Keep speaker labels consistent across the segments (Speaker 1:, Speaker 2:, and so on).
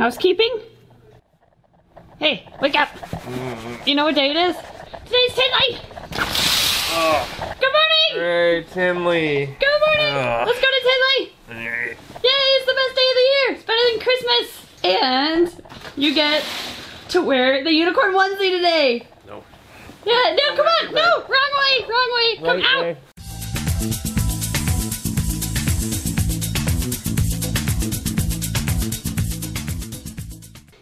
Speaker 1: Housekeeping? Hey, wake up. Mm-hmm. You know what day it is? Today's Tinley! Oh. Good morning!
Speaker 2: Hey, Tinley.
Speaker 1: Good morning! Let's go to Tinley! Yay, it's the best day of the year! It's better than Christmas! And you get to wear the unicorn onesie today!
Speaker 2: No.
Speaker 1: Yeah, no, come on! No! Wrong way! Wrong way! Come out!
Speaker 2: way.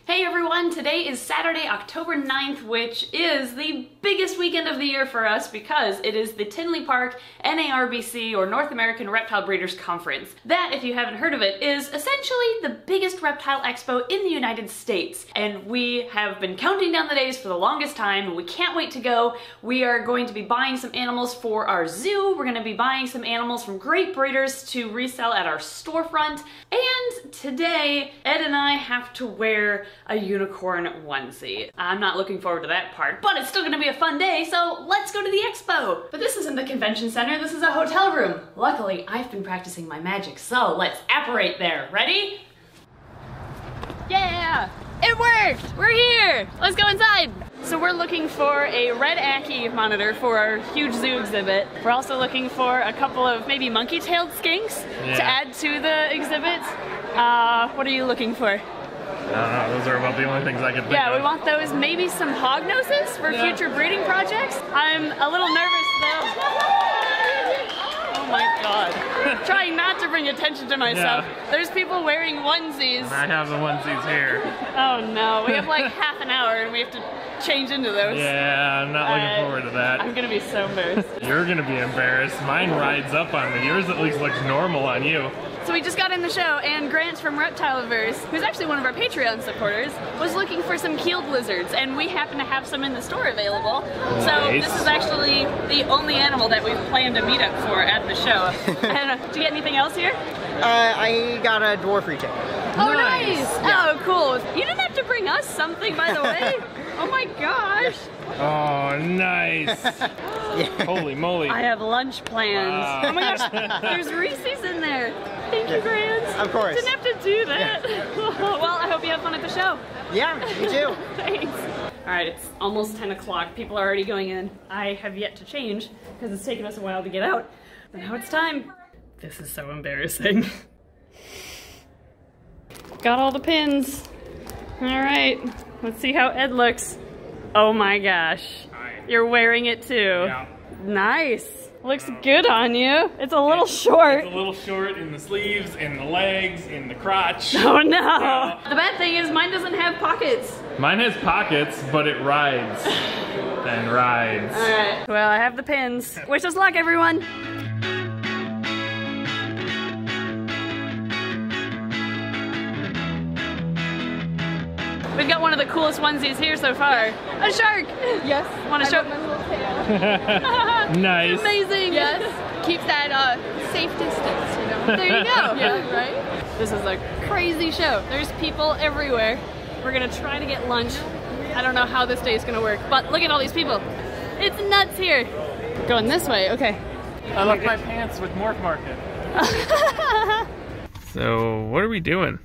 Speaker 1: Hey everyone, today is Saturday, October 9th, which is the biggest weekend of the year for us because it is the Tinley Park NARBC or North American Reptile Breeders Conference. That, if you haven't heard of it, is essentially the biggest reptile expo in the United States. And we have been counting down the days for the longest time and we can't wait to go. We are going to be buying some animals for our zoo. We're going to be buying some animals from great breeders to resell at our storefront. And today, Ed and I have to wear a unicorn onesie. I'm not looking forward to that part, but it's still gonna be a fun day, so let's go to the expo. But this isn't the convention center, this is a hotel room. Luckily, I've been practicing my magic, so let's apparate there. Ready? Yeah! It worked! We're here! Let's go inside! So we're looking for a red Ackie monitor for our huge zoo exhibit. We're also looking for a couple of maybe monkey-tailed skinks to add to the exhibit. Uh, what are you looking for?
Speaker 2: I don't know. Those are about the only things I could think
Speaker 1: Yeah,
Speaker 2: of.
Speaker 1: we want those, maybe some hog noses for
Speaker 2: Yeah.
Speaker 1: future breeding projects. I'm a little nervous though. Oh my god. Trying not to bring attention to myself.
Speaker 2: Yeah.
Speaker 1: There's people wearing onesies.
Speaker 2: I have the onesies here.
Speaker 1: Oh no, we have like half an hour and we have to change into those.
Speaker 2: Yeah, I'm not looking
Speaker 1: Uh,
Speaker 2: forward to that.
Speaker 1: I'm gonna be so embarrassed.
Speaker 2: You're gonna be embarrassed. Mine rides up on me. Yours at least looks normal on you.
Speaker 1: So we just got in the show, and Grant from Reptileverse, who's actually one of our Patreon supporters, was looking for some keeled lizards, and we happen to have some in the store available. So this is actually the only animal that we've planned to meet up for at the show. and, uh, do you get anything else here?
Speaker 3: Uh, I got a dwarf retail.
Speaker 1: Oh, nice! Oh, cool. You didn't have to bring us something, by the way. oh my gosh.
Speaker 2: Oh, nice. Holy moly.
Speaker 1: I have lunch plans.
Speaker 2: Wow.
Speaker 1: Oh my gosh, there's Reese's in there. Thank you, Grant.
Speaker 3: Of course.
Speaker 1: Didn't have to do that. well, I hope you have fun at the show.
Speaker 3: Yeah, me too.
Speaker 1: Thanks. All right, it's almost 10 o'clock. People are already going in. I have yet to change because it's taken us a while to get out. But now it's time. This is so embarrassing. Got all the pins. All right, let's see how Ed looks. Oh my gosh. You're wearing it too.
Speaker 2: Yeah.
Speaker 1: Nice. Looks good on you. It's a little short.
Speaker 2: It's a little short in the sleeves, in the legs, in the crotch.
Speaker 1: Oh no.
Speaker 2: Yeah.
Speaker 1: The bad thing is mine doesn't have pockets.
Speaker 2: Mine has pockets, but it rides. and rides.
Speaker 1: Alright. Well, I have the pins. Wish us luck, everyone. We've got one of the coolest onesies here so far. A shark!
Speaker 4: Yes.
Speaker 1: Want to show?
Speaker 4: love my little tail.
Speaker 2: nice.
Speaker 1: Amazing!
Speaker 4: Yes. Keeps that uh, safe distance, you know.
Speaker 1: There you go.
Speaker 4: yeah, right?
Speaker 1: This is a crazy show. There's people everywhere. We're gonna try to get lunch. I don't know how this day is gonna work, but look at all these people. It's nuts here. Going this way, okay.
Speaker 2: I left my pants with Morph Market. so, what are we doing?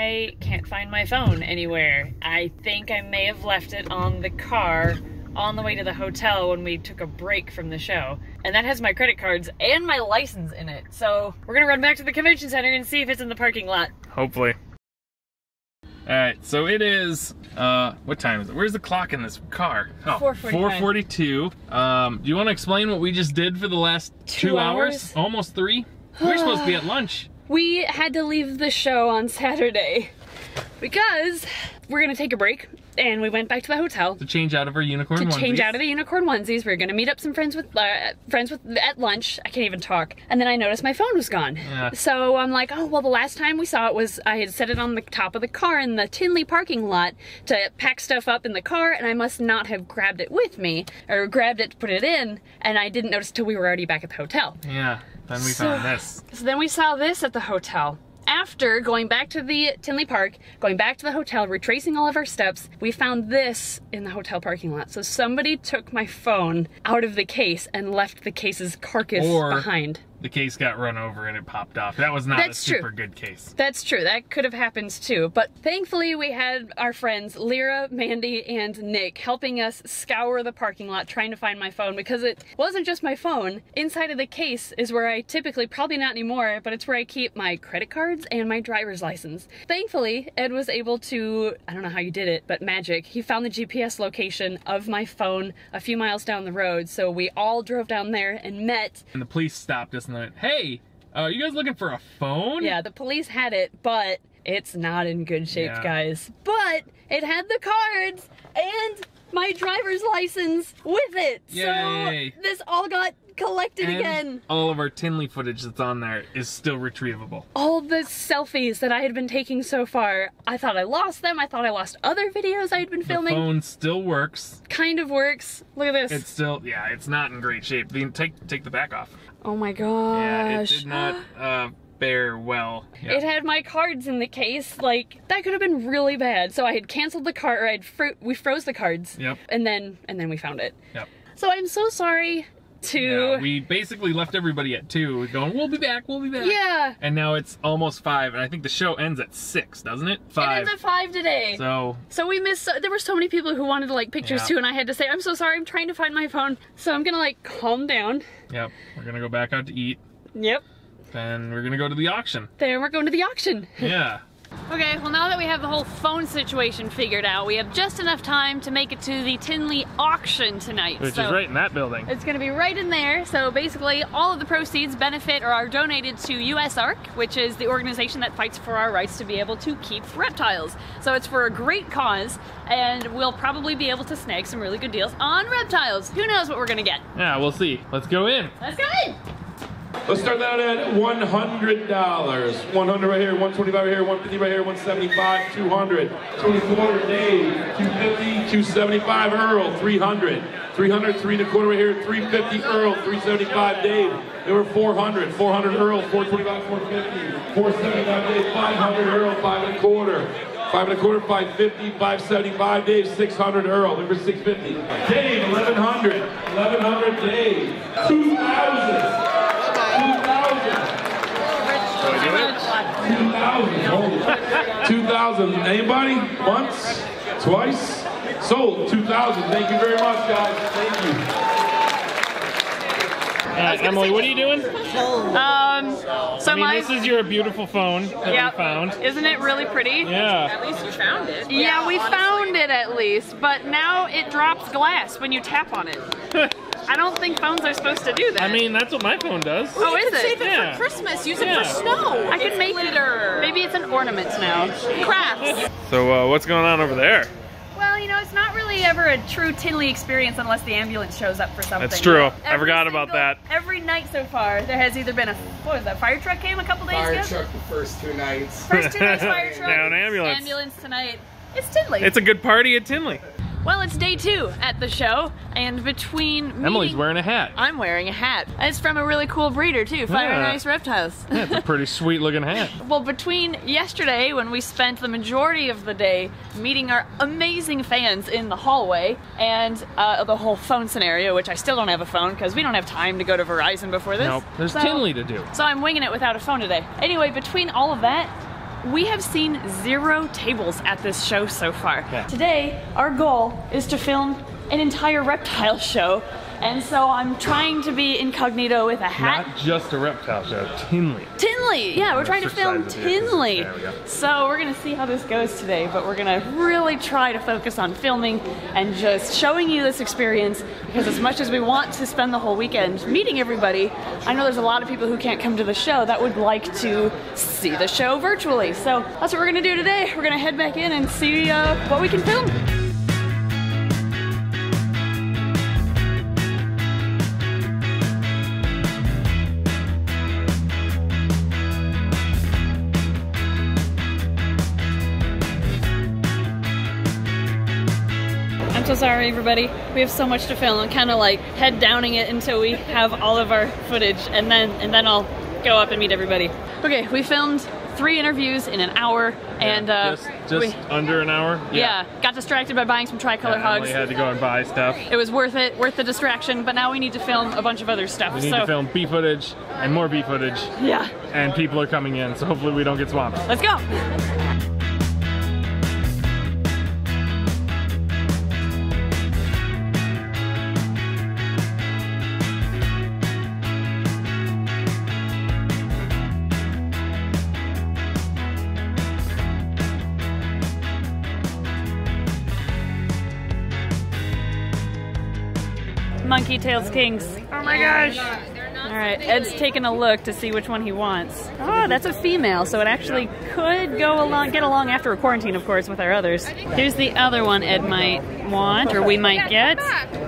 Speaker 5: I can't find my phone anywhere. I think I may have left it on the car on the way to the hotel when we took a break from the show. And that has my credit cards and my license in it. So we're gonna run back to the convention center and see if it's in the parking lot.
Speaker 2: Hopefully. Alright, so it is, uh, what time is it? Where's the clock in this car? Oh,
Speaker 5: 4:45.
Speaker 2: 4:42. Um, do you want to explain what we just did for the last two,
Speaker 5: Two
Speaker 2: hours?
Speaker 5: hours?
Speaker 2: Almost three? We're supposed to be at lunch.
Speaker 1: We had to leave the show on Saturday because we're gonna take a break and we went back to the hotel
Speaker 2: To change out of our unicorn
Speaker 1: to
Speaker 2: onesies.
Speaker 1: change out of the unicorn onesies. We are gonna meet up some friends with uh, friends with at lunch. I can't even talk. And then I noticed my phone was gone.
Speaker 2: Yeah.
Speaker 1: So I'm like, oh well, the last time we saw it was I had set it on the top of the car in the Tinley parking lot to pack stuff up in the car, and I must not have grabbed it with me or grabbed it to put it in, and I didn't notice till we were already back at the hotel.
Speaker 2: Yeah, then we
Speaker 1: So-
Speaker 2: found this.
Speaker 1: So then we saw this at the hotel. After going back to the Tinley Park, going back to the hotel, retracing all of our steps, we found this in the hotel parking lot. So somebody took my phone out of the case and left the case's carcass
Speaker 2: Or-
Speaker 1: behind.
Speaker 2: The case got run over and it popped off. That was not
Speaker 1: That's
Speaker 2: a
Speaker 1: true.
Speaker 2: super good case.
Speaker 1: That's true. That could have happened too. But thankfully, we had our friends Lyra, Mandy, and Nick helping us scour the parking lot trying to find my phone because it wasn't just my phone. Inside of the case is where I typically, probably not anymore, but it's where I keep my credit cards and my driver's license. Thankfully, Ed was able to, I don't know how you did it, but magic. He found the GPS location of my phone a few miles down the road. So we all drove down there and met
Speaker 2: And the police stopped us and went, "Hey, uh, you guys looking for a phone?"
Speaker 1: Yeah, the police had it, but it's not in good shape,
Speaker 2: Yeah.
Speaker 1: guys. But it had the cards and my driver's license with it.
Speaker 2: Yay.
Speaker 1: So this all got collected
Speaker 2: And
Speaker 1: again.
Speaker 2: all of our Tinley footage that's on there is still retrievable.
Speaker 1: All the selfies that I had been taking so far, I thought I lost them. I thought I lost other videos I had been
Speaker 2: The
Speaker 1: filming.
Speaker 2: phone still works.
Speaker 1: Kind of works. Look at this.
Speaker 2: It's still, yeah, it's not in great shape. Take take the back off.
Speaker 1: Oh my gosh.
Speaker 2: Yeah, it did not uh, bear well. Yeah.
Speaker 1: It had my cards in the case. Like that could have been really bad. So I had canceled the card. Or I'd fro- we froze the cards.
Speaker 2: Yep.
Speaker 1: And then and then we found it.
Speaker 2: Yep.
Speaker 1: So I'm so sorry to
Speaker 2: Yeah, we basically left everybody at two, going, "We'll be back, we'll be back."
Speaker 1: Yeah.
Speaker 2: And now it's almost five, and I think the show ends at six, doesn't it? Five.
Speaker 1: It
Speaker 2: Five.
Speaker 1: ends at five today. So,
Speaker 2: so
Speaker 1: we missed. There were so many people who wanted to like pictures
Speaker 2: Yeah.
Speaker 1: too, and I had to say, "I'm so sorry. I'm trying to find my phone." So I'm gonna like calm down.
Speaker 2: yep, we're gonna go back out to eat,
Speaker 1: Yep.
Speaker 2: and we're gonna go to the auction.
Speaker 1: There, we're going to the auction.
Speaker 2: Yeah.
Speaker 1: Okay, well now that we have the whole phone situation figured out, we have just enough time to make it to the Tinley auction tonight.
Speaker 2: Which
Speaker 1: so
Speaker 2: is right in that building.
Speaker 1: It's gonna be right in there. So basically, all of the proceeds benefit or are donated to USARK, which is the organization that fights for our rights to be able to keep reptiles. So it's for a great cause, and we'll probably be able to snag some really good deals on reptiles. Who knows what we're gonna get?
Speaker 2: Yeah, we'll see. Let's go in.
Speaker 1: Let's go in.
Speaker 6: Let's start that at $100. 100 right here, 125 right here, 150 right here, 175, 200, 240, Dave, 250, 275, Earl, 300, 300, three and a quarter right here, 350, Earl, 375, Dave. They were 400, 400 Earl, 425, 450, 475 Dave, 500 Earl, five and a quarter. Five and a quarter, 550, 575 Dave, 600 Earl, number 650. Dave, 1100, 1100 Dave, 2000. 2,000. 2,000. Anybody? Once? Twice? Sold. 2,000. Thank you very much, guys. Thank you.
Speaker 2: Uh, Emily, what are you doing?
Speaker 1: Um, so
Speaker 2: I mean, my, this is your beautiful phone that
Speaker 1: yep.
Speaker 2: we found.
Speaker 1: Isn't it really pretty?
Speaker 2: Yeah.
Speaker 5: At least you found it.
Speaker 1: Yeah, we honestly. found it at least, but now it drops glass when you tap on it. I don't think phones are supposed to do that.
Speaker 2: I mean, that's what my phone does.
Speaker 1: oh, is it?
Speaker 5: Save it
Speaker 2: Yeah.
Speaker 5: for Christmas. Use
Speaker 2: Yeah.
Speaker 5: it for snow.
Speaker 1: I can make
Speaker 5: glitter.
Speaker 1: Maybe it's an ornament now.
Speaker 5: crafts.
Speaker 2: So, uh, what's going on over there?
Speaker 1: Well, you know, it's not really ever a true Tinley experience unless the ambulance shows up for something.
Speaker 2: That's true. I
Speaker 1: Every
Speaker 2: forgot about that.
Speaker 1: Every night so far, there has either been a what was that fire truck came a couple days
Speaker 7: Fire
Speaker 1: ago.
Speaker 7: Fire truck the first two nights.
Speaker 1: First two nights fire truck.
Speaker 2: Now an ambulance.
Speaker 1: Ambulance tonight. It's Tinley.
Speaker 2: It's a good party at Tinley.
Speaker 1: Well, it's day two at the show, and between
Speaker 2: Emily's wearing a hat.
Speaker 1: I'm wearing a hat. It's from a really cool breeder too, Fire
Speaker 2: Yeah.
Speaker 1: Nice Reptiles.
Speaker 2: That's a pretty sweet looking hat.
Speaker 1: Well, between yesterday, when we spent the majority of the day meeting our amazing fans in the hallway, and uh, the whole phone scenario, which I still don't have a phone because we don't have time to go to Verizon before this.
Speaker 2: Nope. There's
Speaker 1: So-
Speaker 2: Tinley to do.
Speaker 1: So I'm winging it without a phone today. Anyway, between all of that, we have seen zero tables at this show so far.
Speaker 2: Yeah.
Speaker 1: Today, our goal is to film an entire reptile show, and so I'm trying to be incognito with a hat.
Speaker 2: Not just a reptile show, Tinley.
Speaker 1: Tinley! Yeah, we're trying to film Tinley.
Speaker 2: there we go.
Speaker 1: So we're gonna see how this goes today, but we're gonna really try to focus on filming and just showing you this experience because as much as we want to spend the whole weekend meeting everybody, I know there's a lot of people who can't come to the show that would like to see the show virtually. So that's what we're gonna do today. We're gonna head back in and see uh, what we can film. Sorry, everybody. We have so much to film. I'm kind of like head downing it until we have all of our footage, and then and then I'll go up and meet everybody. Okay, we filmed three interviews in an hour, and uh,
Speaker 2: just, just
Speaker 1: we-
Speaker 2: under an hour.
Speaker 1: yeah, got distracted by buying some tricolor
Speaker 2: Yeah,
Speaker 1: hugs.
Speaker 2: Emily had to go and buy stuff.
Speaker 1: It was worth it, worth the distraction. But now we need to film a bunch of other stuff.
Speaker 2: We need
Speaker 1: so
Speaker 2: to film B footage and more B footage,
Speaker 1: yeah,
Speaker 2: and people are coming in, so hopefully we don't get swamped.
Speaker 1: let's go. Monkey Tail Skinks. Oh my gosh. All right, Ed's taking a look to see which one he wants. Oh, that's a female, so it actually could go along, get along after a quarantine, of course, with our others. Here's the other one Ed might want, or we might get.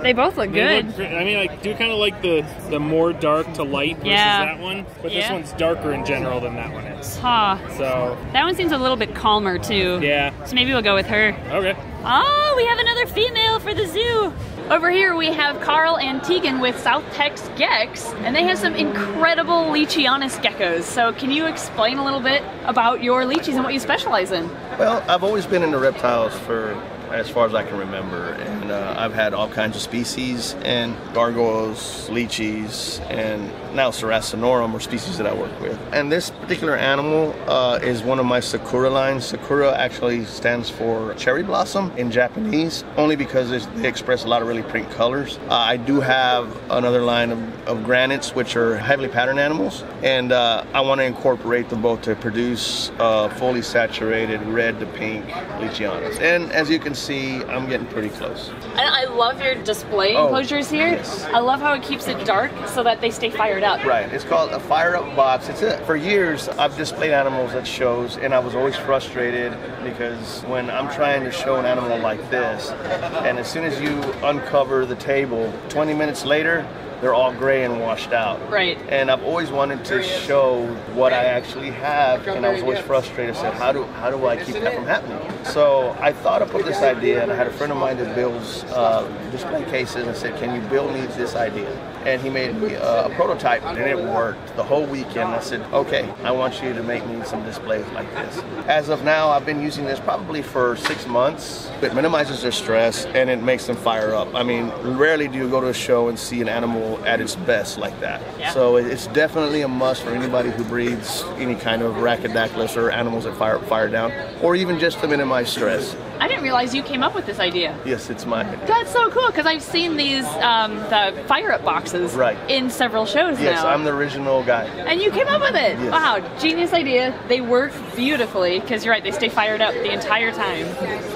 Speaker 1: They both look good.
Speaker 2: I mean, I do kind of like the the more dark to light versus
Speaker 1: Yeah.
Speaker 2: that one, but this one's darker in general than that one is.
Speaker 1: Huh.
Speaker 2: So
Speaker 1: That one seems a little bit calmer too.
Speaker 2: yeah,
Speaker 1: So maybe we'll go with her.
Speaker 2: okay.
Speaker 1: Oh, we have another female for the zoo. Over here we have Carl and Tegan with South Tex Gex, and they have some incredible Leachianus geckos. So can you explain a little bit about your leechies and what you specialize in?
Speaker 7: Well, I've always been into reptiles for as far as I can remember, and uh, I've had all kinds of species, and gargoyles, leeches, and now Sarasinorum are species that I work with. And this particular animal uh, is one of my Sakura lines. Sakura actually stands for cherry blossom in Japanese, only because they express a lot of really pretty colors. Uh, I do have another line of, of granites, which are heavily patterned animals, and uh, I want to incorporate them both to produce uh, fully saturated red to pink Leachianus. And as you can see, I'm getting pretty close.
Speaker 1: And I love your display
Speaker 7: Oh,
Speaker 1: enclosures here.
Speaker 7: yes.
Speaker 1: I love how it keeps it dark so that they stay fired up.
Speaker 7: Right. It's called a fire up box. It's a, for years I've displayed animals at shows, and I was always frustrated because when I'm trying to show an animal like this, and as soon as you uncover the table, 20 minutes later. They're all gray and washed out.
Speaker 1: Right.
Speaker 7: And I've always wanted to show what I actually have, and I was always frustrated. I said, how do how do I keep that from happening? So I thought up with this idea, and I had a friend of mine that builds uh, display cases. And I said, can you build me this idea? And he made me uh, a prototype, and it worked the whole weekend. I said, okay, I want you to make me some displays like this. As of now, I've been using this probably for six months. It minimizes their stress and it makes them fire up. I mean, rarely do you go to a show and see an animal at its best like that.
Speaker 1: Yeah.
Speaker 7: So it's definitely a must for anybody who breeds any kind of Rhacodactylus or animals that fire fire down, or even just to minimize stress.
Speaker 1: I didn't realize you came up with this idea.
Speaker 7: Yes, it's mine.
Speaker 1: That's so cool because I've seen these um, the fire up boxes
Speaker 7: Right.
Speaker 1: in several shows
Speaker 7: Yes,
Speaker 1: now.
Speaker 7: I'm the original guy.
Speaker 1: and you came up with it.
Speaker 7: Yes.
Speaker 1: Wow, genius idea. They work beautifully because you're right, they stay fired up the entire time.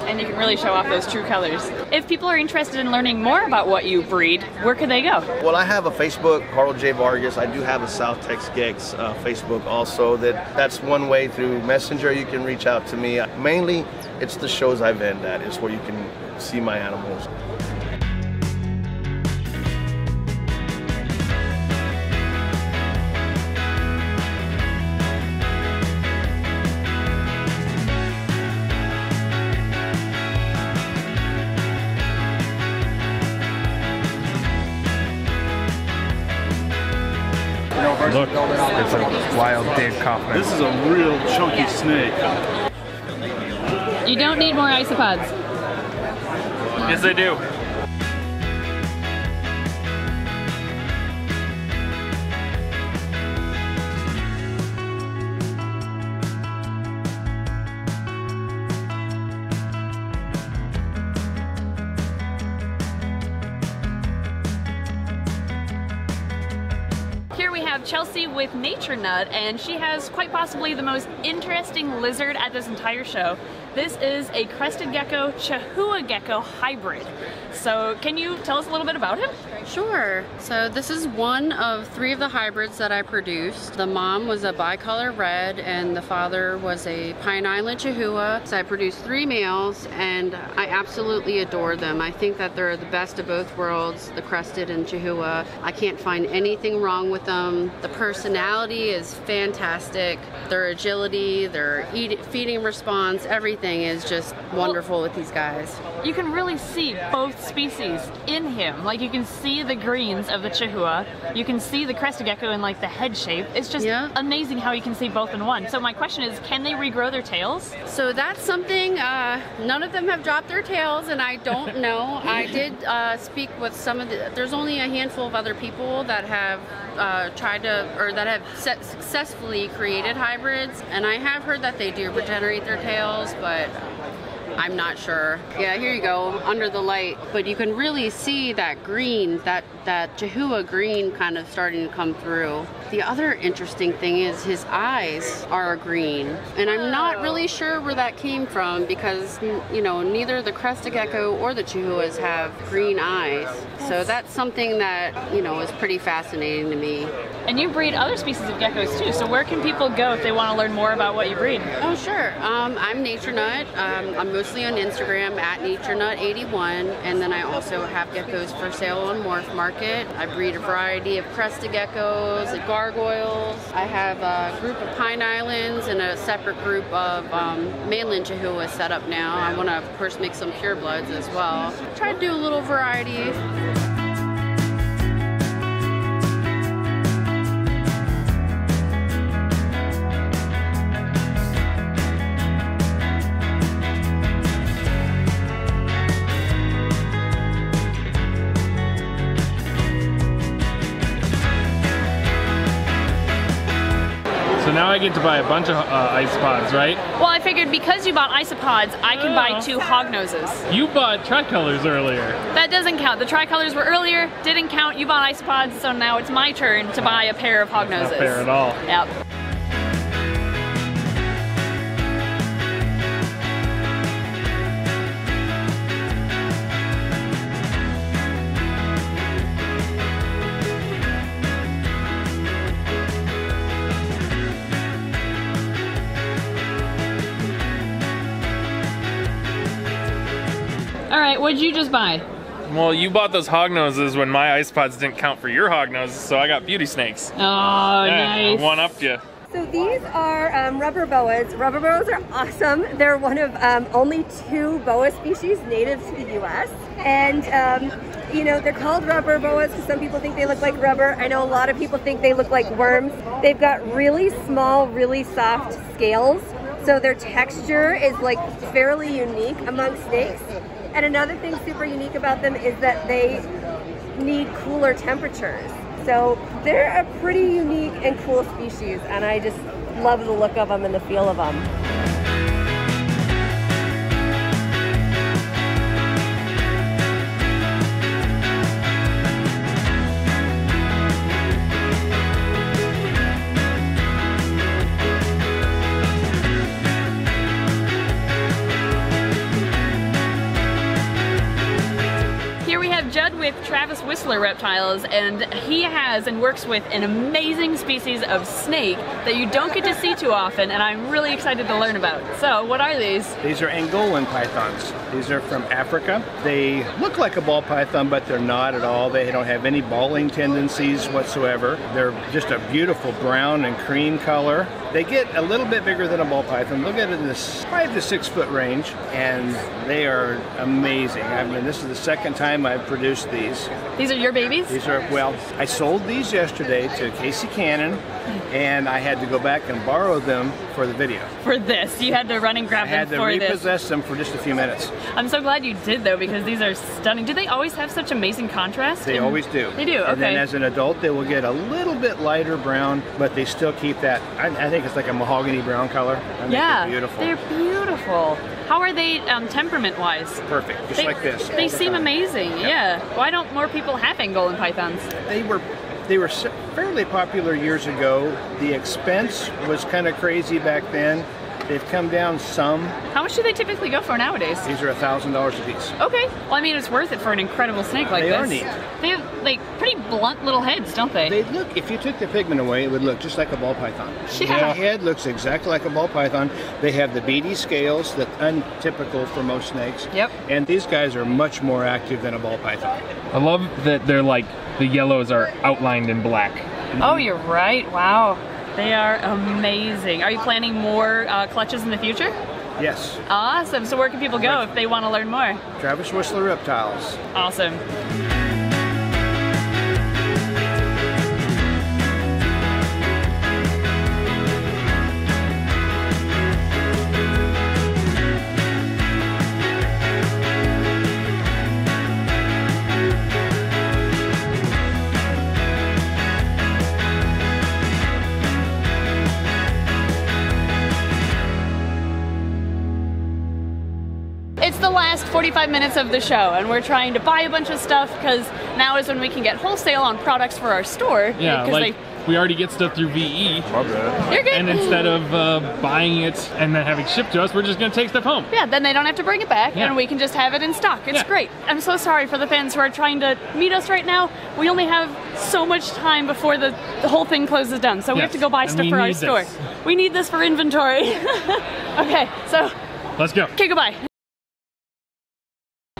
Speaker 1: And you can really show off those true colors. If people are interested in learning more about what you breed, where could they go?
Speaker 7: Well, I have a Facebook, Carl J. Vargas. I do have a South Tex Gex uh, Facebook also. That that's one way through Messenger you can reach out to me. Mainly, it's the shows I vend at. Is where you can see my animals.
Speaker 2: It's a wild Dave Kaufman.
Speaker 8: This is a real chunky snake.
Speaker 1: You don't need more isopods.
Speaker 2: Yes, I do.
Speaker 1: With Nature Nut, and she has quite possibly the most interesting lizard at this entire show. This is a crested gecko Chahoua gecko hybrid. So, can you tell us a little bit about him?
Speaker 9: Sure. So this is one of three of the hybrids that I produced. The mom was a bicolor red and the father was a Pine Island Chahoua. So I produced three males and I absolutely adore them. I think that they're the best of both worlds, the crested and Chahoua. I can't find anything wrong with them. The personality is fantastic. Their agility, their eat, feeding response, everything everything is just wonderful with these guys.
Speaker 1: You can really see both species in him. Like you can see the greens of the Chahoua, you can see the crested gecko in like the head shape. It's just
Speaker 9: Yeah.
Speaker 1: amazing how you can see both in one. So my question is, can they regrow their tails?
Speaker 9: So that's something, uh, none of them have dropped their tails, and I don't know. I did uh, speak with some of the, there's only a handful of other people that have uh, tried to, or that have successfully created hybrids, and I have heard that they do regenerate their tails, but I'm not sure. Yeah, here you go, under the light. But you can really see that green, that, that Chahoua green kind of starting to come through. The other interesting thing is his eyes are green. And I'm not really sure where that came from because, you know, neither the crested gecko or the Chahouas have green eyes. So that's something that, you know, is pretty fascinating to me.
Speaker 1: And you breed other species of geckos too. So where can people go if they want to learn more about what you breed?
Speaker 9: Oh, sure. Um, I'm Nature Nut. Um, I'm mostly on Instagram at NatureNut81, and then I also have geckos for sale on Morph Market. I breed a variety of crested geckos gargoyles. I have a group of Pine Islands and a separate group of um, mainland Chahouas set up now. I want to, of course, make some purebloods as well. Try to do a little variety.
Speaker 2: I get to buy a bunch of uh, isopods, right?
Speaker 1: Well, I figured because you bought isopods, I can buy two hog noses.
Speaker 2: You bought tricolors earlier.
Speaker 1: That doesn't count. The tricolors were earlier, didn't count. You bought isopods, so now it's my turn to buy a pair of hog noses.
Speaker 2: Not fair at all.
Speaker 1: Yep. All right, what'd you just buy?
Speaker 2: Well, you bought those hog noses when my isopods didn't count for your hog noses, so I got beauty snakes.
Speaker 1: Oh,
Speaker 2: Yeah,
Speaker 1: nice.
Speaker 2: One upped you.
Speaker 10: So these are um, rubber boas. Rubber boas are awesome. They're one of um, only two boa species native to the U.S. And um, you know they're called rubber boas because some people think they look like rubber. I know a lot of people think they look like worms. They've got really small, really soft scales, so their texture is like fairly unique among snakes. And another thing super unique about them is that they need cooler temperatures. So they're a pretty unique and cool species, and I just love the look of them and the feel of them.
Speaker 1: Whistler Reptiles, and he has and works with an amazing species of snake that you don't get to see too often, and I'm really excited to learn about. So, what are these?
Speaker 11: These are Angolan pythons. These are from Africa. They look like a ball python, but they're not at all. They don't have any balling tendencies whatsoever. They're just a beautiful brown and cream color. They get a little bit bigger than a ball python. They'll get in this five to six foot range, and they are amazing. I mean, this is the second time I've produced these.
Speaker 1: These are your babies?
Speaker 11: These are, well, I sold these yesterday to Casey Cannon, and I had to go back and borrow them for the video.
Speaker 1: For this, you had to run and grab
Speaker 11: I had
Speaker 1: them
Speaker 11: to
Speaker 1: for this.
Speaker 11: repossess them for just a few minutes.
Speaker 1: I'm so glad you did though, because these are stunning. Do they always have such amazing contrast?
Speaker 11: They
Speaker 1: And-
Speaker 11: always do.
Speaker 1: They do. Okay.
Speaker 11: And then as an adult, they will get a little bit lighter brown, but they still keep that. I, I think it's like a mahogany brown color. I
Speaker 1: yeah,
Speaker 11: they're beautiful.
Speaker 1: They're beautiful. How are they um, temperament-wise?
Speaker 11: perfect, just
Speaker 1: They,
Speaker 11: like this.
Speaker 1: They
Speaker 11: the
Speaker 1: seem
Speaker 11: time.
Speaker 1: amazing. Yeah. Why don't more people have Angolan pythons?
Speaker 11: They were they were fairly popular years ago. The expense was kind of crazy back then. They've come down some.
Speaker 1: How much do they typically go for nowadays?
Speaker 11: These are a thousand dollars a piece.
Speaker 1: Okay. Well, I mean, it's worth it for an incredible snake like
Speaker 11: They
Speaker 1: this.
Speaker 11: are neat.
Speaker 1: They have like pretty blunt little heads, don't they?
Speaker 11: They look. If you took the pigment away, it would look just like a ball python.
Speaker 1: Yeah.
Speaker 11: The head looks exactly like a ball python. They have the beady scales that untypical for most snakes.
Speaker 1: Yep.
Speaker 11: And these guys are much more active than a ball python.
Speaker 2: I love that they're like the yellows are outlined in black.
Speaker 1: Oh, you're right. Wow. They are amazing. Are you planning more uh, clutches in the future?
Speaker 11: Yes.
Speaker 5: Awesome. So where can people go if they want to learn more?
Speaker 11: Travis Whistler Reptiles.
Speaker 5: Awesome. 45 minutes of the show, and we're trying to buy a bunch of stuff because now is when we can get wholesale on products for our store.
Speaker 2: Yeah,
Speaker 5: 'cause
Speaker 2: like we already get stuff through VE.
Speaker 5: they, you're good.
Speaker 2: And instead of uh, buying it and then having shipped to us, we're just gonna take stuff home.
Speaker 5: yeah, then they don't have to bring it back,
Speaker 2: Yeah.
Speaker 5: and we can just have it in stock. It's
Speaker 2: Yeah.
Speaker 5: great. I'm so sorry for the fans who are trying to meet us right now. We only have so much time before the, the whole thing closes down, so we have to go buy
Speaker 2: and
Speaker 5: stuff for our
Speaker 2: need
Speaker 5: store. We need this for inventory. okay, so
Speaker 2: Let's go.
Speaker 5: okay, goodbye.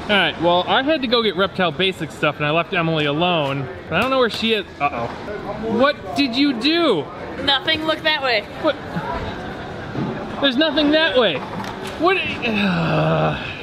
Speaker 2: All right. Well, I had to go get reptile basic stuff, and I left Emily alone. But I don't know where she is. Uh oh. What did you do?
Speaker 5: Nothing. Look that way.
Speaker 2: What? There's nothing that way. What?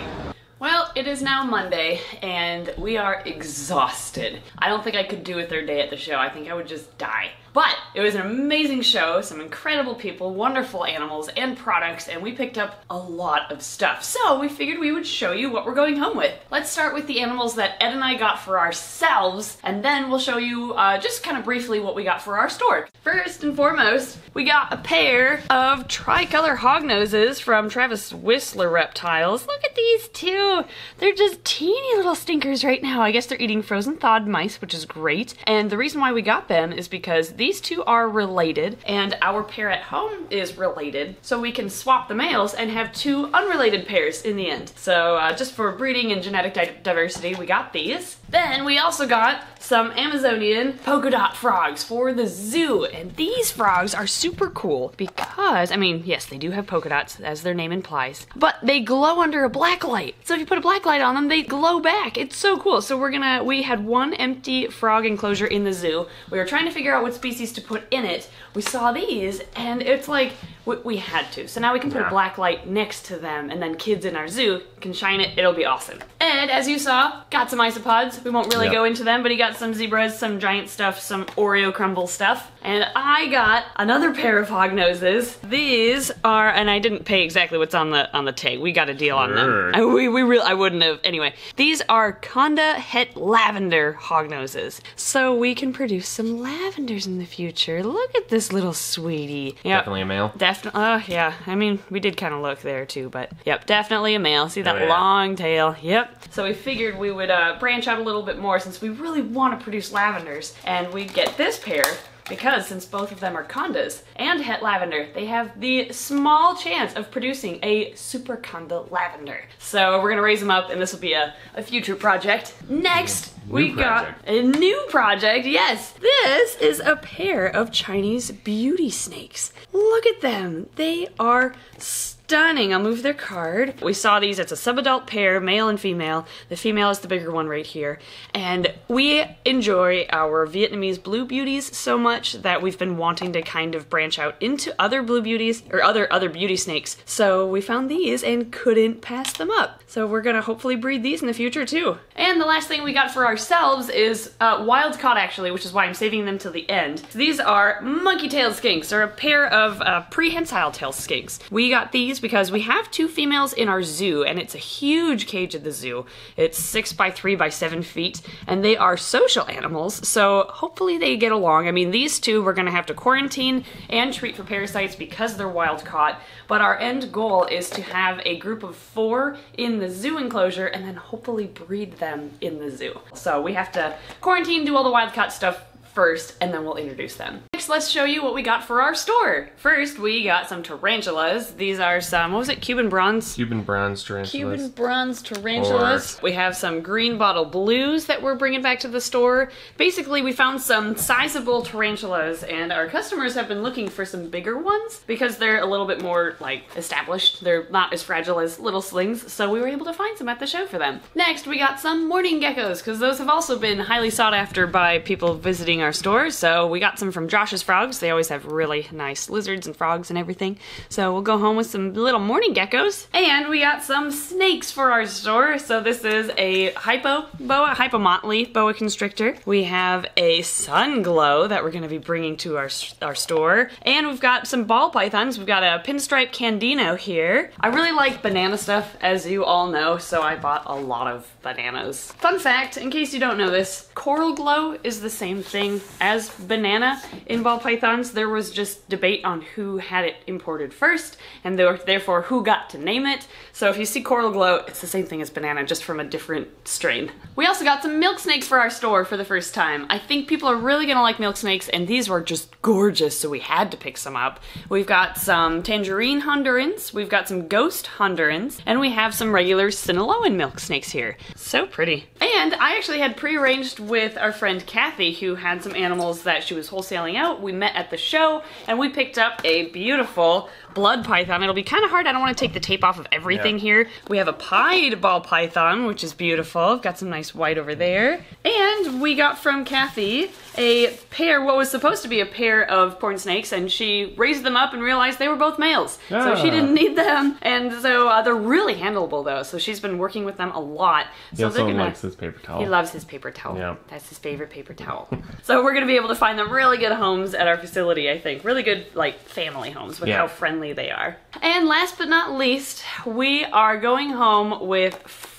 Speaker 1: Well, it is now Monday, and we are exhausted. I don't think I could do a third day at the show. I think I would just die. But it was an amazing show, some incredible people, wonderful animals, and products, and we picked up a lot of stuff. So we figured we would show you what we're going home with. Let's start with the animals that Ed and I got for ourselves, and then we'll show you uh, just kind of briefly what we got for our store. First and foremost, we got a pair of tricolor hognoses from Travis Whistler Reptiles. Look at these two. They're just teeny little stinkers right now. I guess they're eating frozen thawed mice, which is great. And the reason why we got them is because these two are related, and our pair at home is related, so we can swap the males and have two unrelated pairs in the end. So uh, just for breeding and genetic di- diversity, we got these. Then we also got some Amazonian polka dot frogs for the zoo, and these frogs are super cool because, I mean, yes, they do have polka dots, as their name implies, but they glow under a black light. So if you put a black light on them, they glow back. It's so cool. So we're gonna, we had one empty frog enclosure in the zoo. We were trying to figure out what species to put in it. We saw these, and it's like, we, we had to. So now we can put a black light next to them, and then kids in our zoo can shine it. It'll be awesome. And as you saw, got some isopods. We won't really
Speaker 2: Yep.
Speaker 1: go into them, but he got some zebras, some giant stuff, some Oreo crumble stuff. And I got another pair of hog noses. These are, and I didn't pay exactly what's on the on the tag. We got a deal on them. I, we we real I wouldn't have anyway. These are Conda Het Lavender hog noses, so we can produce some lavenders in the future. Look at this little sweetie. Yep.
Speaker 12: Definitely a male.
Speaker 1: Definitely. Oh, yeah. I mean, we did kind of look there too, but yep, definitely a male. See that
Speaker 12: Oh, yeah.
Speaker 1: long tail? Yep. So we figured we would uh, branch out a little bit more since we really want to produce lavenders, and we'd get this pair. Because since both of them are condas and het lavender, they have the small chance of producing a super conda lavender. So we're gonna raise them up, and this will be a, a future project. Next, we
Speaker 12: project.
Speaker 1: got a new project. Yes, this is a pair of Chinese beauty snakes. Look at them. They are stunning. I'll move their card. We saw these. It's a subadult pair, male and female. The female is the bigger one right here. And we enjoy our Vietnamese blue beauties so much that we've been wanting to kind of branch out into other blue beauties or other other beauty snakes. So we found these and couldn't pass them up. So we're gonna hopefully breed these in the future too. And the last thing we got for ourselves is uh, wild caught actually, which is why I'm saving them till the end. These are monkey-tailed skinks, or a pair of uh, prehensile tail skinks. We got these because we have two females in our zoo, and it's a huge cage at the zoo. It's six by three by seven feet, and they are social animals, so hopefully they get along. I mean, these two we're gonna have to quarantine and treat for parasites because they're wild caught, but our end goal is to have a group of four in the zoo enclosure and then hopefully breed them in the zoo. So we have to quarantine, do all the wild caught stuff first, and then we'll introduce them. Next, let's show you what we got for our store. First, we got some tarantulas. These are some, what was it, Cuban bronze?
Speaker 12: Cuban bronze tarantulas.
Speaker 1: Cuban bronze tarantulas. We have some green bottle blues that we're bringing back to the store. Basically, we found some sizable tarantulas, and our customers have been looking for some bigger ones because they're a little bit more like established. They're not as fragile as little slings, so we were able to find some at the show for them. Next, we got some mourning geckos because those have also been highly sought after by people visiting our store. So we got some from Josh's Frogs. They always have really nice lizards and frogs and everything. So we'll go home with some little mourning geckos. And we got some snakes for our store. So this is a hypo boa, hypomotley boa constrictor. We have a sun glow that we're going to be bringing to our, our store. And we've got some ball pythons. We've got a pinstripe candino here. I really like banana stuff, as you all know, so I bought a lot of bananas. Fun fact, in case you don't know this, coral glow is the same thing as banana in ball pythons. There was just debate on who had it imported first, and therefore who got to name it. So if you see coral glow, it's the same thing as banana, just from a different strain. We also got some milk snakes for our store for the first time. I think people are really gonna like milk snakes, and these were just gorgeous, so we had to pick some up. We've got some tangerine Hondurans, we've got some ghost Hondurans, and we have some regular Sinaloan milk snakes here. So pretty. And I actually had pre-arranged with our friend Kathy, who had some animals that she was wholesaling out. We met at the show, and we picked up a beautiful blood python. It'll be kind of hard. I don't want to take the tape off of everything yeah. here. We have a pied ball python, which is beautiful. Got some nice white over there. And we got from Kathy a pair, what was supposed to be a pair of corn snakes, and she raised them up and realized they were both males. So she didn't need them. And so uh, they're really handleable though. So she's been working with them a lot.
Speaker 2: He
Speaker 1: so
Speaker 2: also gonna, likes his paper towel.
Speaker 1: He loves his paper towel. Yeah. That's his favorite paper towel. so we're gonna be able to find them really good homes at our facility, I think. Really good like family homes with yeah. how friendly they are. And last but not least, we are going home with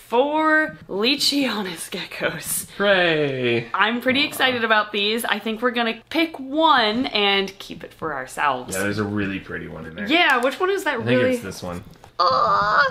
Speaker 1: four Leachianus geckos.
Speaker 2: Hooray!
Speaker 1: I'm pretty excited about these. I think we're gonna pick one and keep it for ourselves.
Speaker 2: Yeah, there's a really pretty one in there.
Speaker 1: Yeah, which one is that
Speaker 2: I
Speaker 1: really? I
Speaker 2: think it's this one.
Speaker 1: Aww!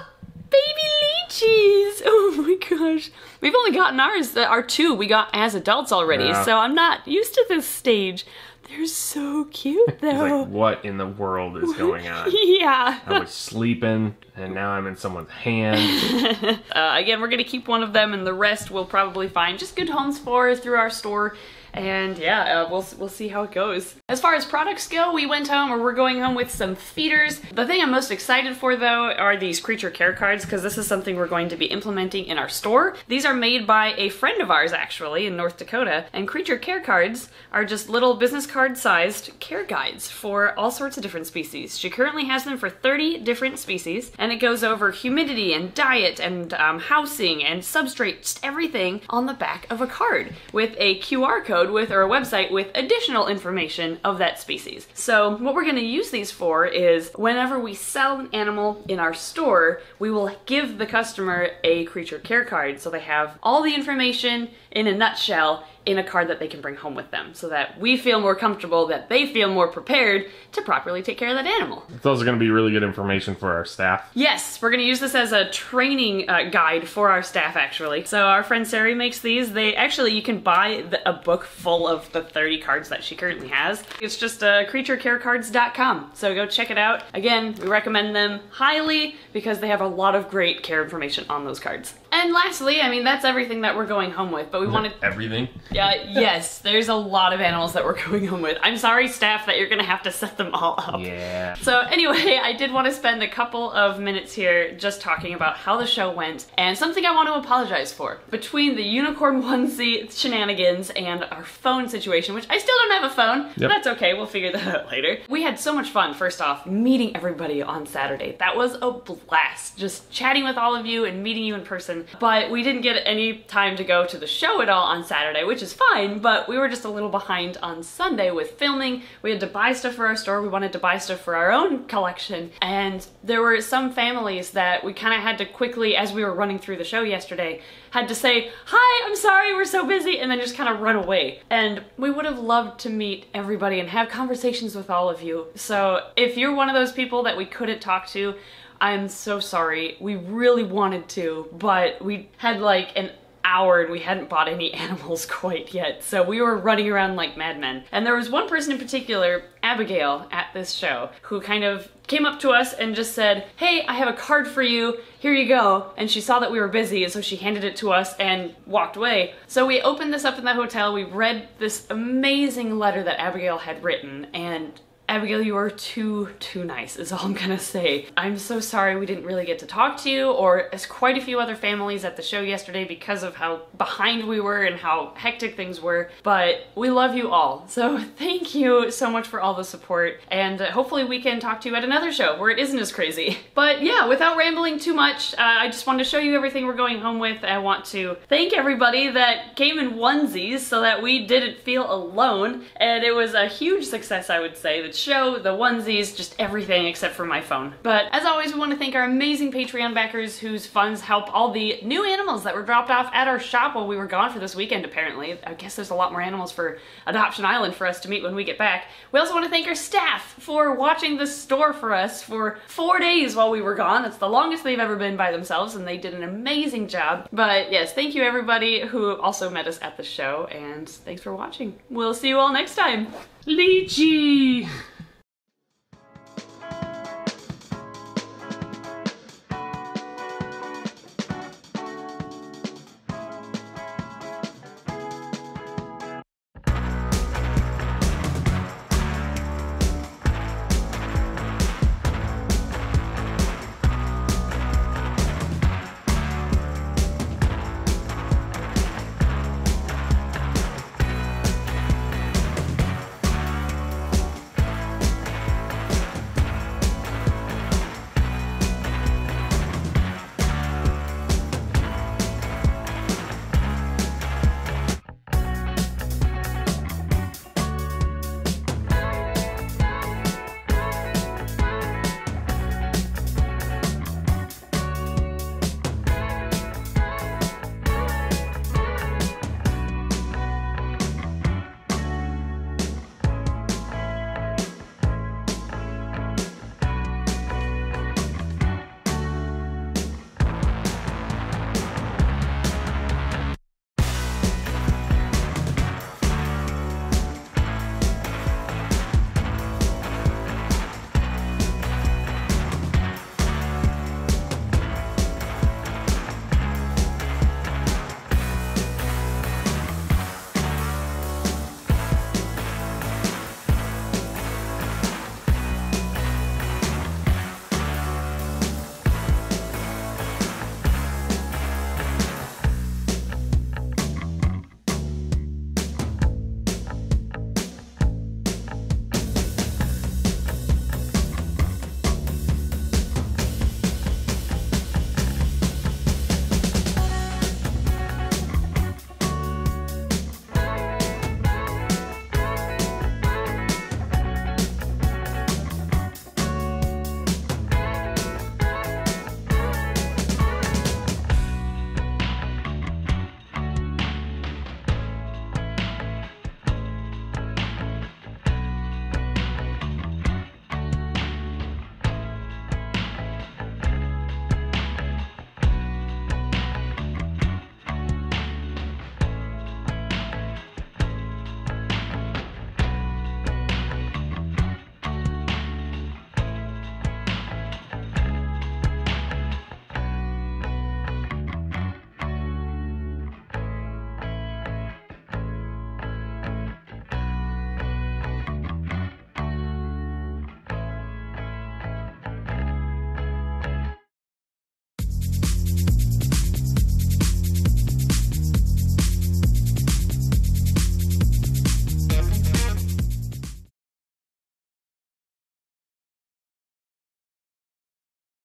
Speaker 1: Baby leeches! Oh my gosh. We've only gotten ours, our two, we got as adults already, yeah. so I'm not used to this stage. They're so cute though.
Speaker 2: like, what in the world is going on?
Speaker 1: yeah.
Speaker 2: I was sleeping and now I'm in someone's hand.
Speaker 1: uh, again, we're gonna keep one of them and the rest we'll probably find just good homes for through our store and yeah, uh, we'll, we'll see how it goes. As far as products go, we went home, or we're going home with some feeders. The thing I'm most excited for though are these creature care cards, because this is something we're going to be implementing in our store. These are made by a friend of ours actually in North Dakota, and creature care cards are just little business card sized care guides for all sorts of different species. She currently has them for 30 different species, and it goes over humidity and diet and um, housing and substrate, just everything on the back of a card with a QR code code with or a website with additional information of that species. So what we're going to use these for is whenever we sell an animal in our store, we will give the customer a creature care card so they have all the information in a nutshell in a card that they can bring home with them so that we feel more comfortable, that they feel more prepared to properly take care of that animal.
Speaker 2: It's also going to be really good information for our staff.
Speaker 1: Yes, we're going to use this as a training uh, guide for our staff actually. So our friend Sari makes these. They actually, you can buy the, a book full of the 30 cards that she currently has. It's just uh, creaturecarecards.com. So go check it out. Again, we recommend them highly because they have a lot of great care information on those cards. And lastly, I mean, that's everything that we're going home with, but we wanted-
Speaker 2: Everything?
Speaker 1: Yeah, yes, there's a lot of animals that we're going home with. I'm sorry, staff, that you're gonna have to set them all up.
Speaker 2: Yeah.
Speaker 1: So anyway, I did want to spend a couple of minutes here just talking about how the show went, and something I want to apologize for. Between the unicorn onesie shenanigans and our phone situation, which I still don't have a phone, yep. that's okay, we'll figure that out later. We had so much fun, first off, meeting everybody on Saturday. That was a blast, just chatting with all of you and meeting you in person but we didn't get any time to go to the show at all on Saturday, which is fine, but we were just a little behind on Sunday with filming. We had to buy stuff for our store, we wanted to buy stuff for our own collection, and there were some families that we kind of had to quickly, as we were running through the show yesterday, had to say, hi, I'm sorry, we're so busy, and then just kind of run away. And we would have loved to meet everybody and have conversations with all of you. So if you're one of those people that we couldn't talk to, I'm so sorry. We really wanted to, but we had like an hour and we hadn't bought any animals quite yet. So we were running around like madmen. And there was one person in particular, Abigail, at this show, who kind of came up to us and just said, hey, I have a card for you, here you go. And she saw that we were busy, so she handed it to us and walked away. So we opened this up in the hotel, we read this amazing letter that Abigail had written, and Abigail, you are too, too nice is all I'm gonna say. I'm so sorry we didn't really get to talk to you or as quite a few other families at the show yesterday because of how behind we were and how hectic things were, but we love you all. So thank you so much for all the support and uh, hopefully we can talk to you at another show where it isn't as crazy. But yeah, without rambling too much, uh, I just wanted to show you everything we're going home with. I want to thank everybody that came in onesies so that we didn't feel alone and it was a huge success I would say. The show, the onesies, just everything except for my phone. But as always, we want to thank our amazing Patreon backers whose funds help all the new animals that were dropped off at our shop while we were gone for this weekend apparently. I guess there's a lot more animals for Adoption Island for us to meet when we get back. We also want to thank our staff for watching the store for us for four days while we were gone. It's the longest they've ever been by themselves and they did an amazing job. But yes, thank you everybody who also met us at the show and thanks for watching. We'll see you all next time.
Speaker 2: Lychee!